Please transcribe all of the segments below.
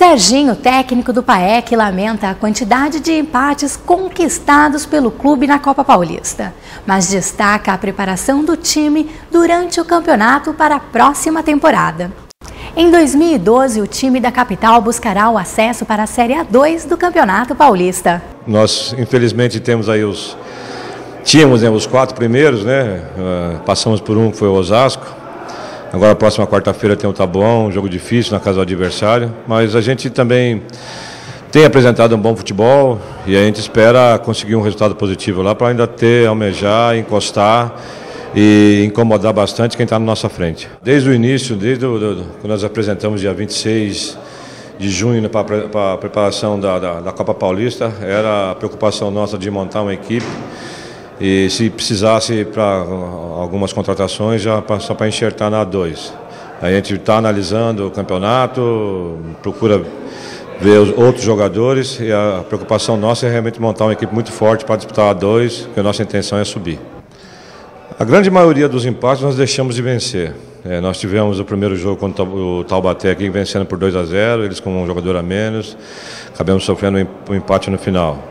Serginho, técnico do PAEC, lamenta a quantidade de empates conquistados pelo clube na Copa Paulista, mas destaca a preparação do time durante o campeonato para a próxima temporada. Em 2012, o time da capital buscará o acesso para a Série A2 do Campeonato Paulista. Nós, infelizmente, temos aí os. Tínhamos né, os quatro primeiros, né? Uh, passamos por um que foi o Osasco, Agora, próxima quarta-feira tem o Taboão, um jogo difícil na casa do adversário, mas a gente também tem apresentado um bom futebol e a gente espera conseguir um resultado positivo lá para ainda ter, almejar, encostar e incomodar bastante quem está na nossa frente. Desde o início, desde o, do, quando nós apresentamos dia 26 de junho para a preparação da, da, da Copa Paulista, era a preocupação nossa de montar uma equipe e se precisasse para algumas contratações, já só para enxertar na A2. A gente está analisando o campeonato, procura ver os outros jogadores e a preocupação nossa é realmente montar uma equipe muito forte para disputar a A2, porque a nossa intenção é subir. A grande maioria dos empates nós deixamos de vencer. É, nós tivemos o primeiro jogo contra o Taubaté aqui vencendo por 2 a 0, eles com um jogador a menos, acabamos sofrendo um empate no final.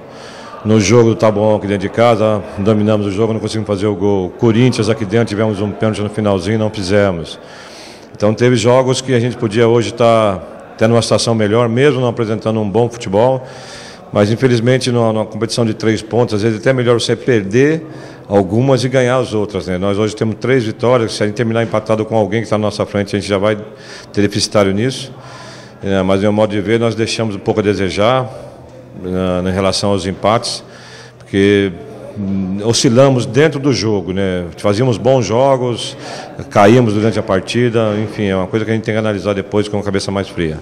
No jogo do Taboão aqui dentro de casa, dominamos o jogo, não conseguimos fazer o gol. Corinthians aqui dentro, tivemos um pênalti no finalzinho, não fizemos. Então teve jogos que a gente podia hoje estar tá tendo uma situação melhor, mesmo não apresentando um bom futebol. Mas infelizmente numa, numa, competição de três pontos, às vezes é até melhor você perder algumas e ganhar as outras. Né? Nós hoje temos três vitórias, se a gente terminar empatado com alguém que está na nossa frente, a gente já vai ter deficitário nisso. É, mas, meu modo de ver, nós deixamos um pouco a desejar na, relação aos empates, porque hum, oscilamos dentro do jogo, né? Fazíamos bons jogos, caímos durante a partida, enfim, é uma coisa que a gente tem que analisar depois com a cabeça mais fria.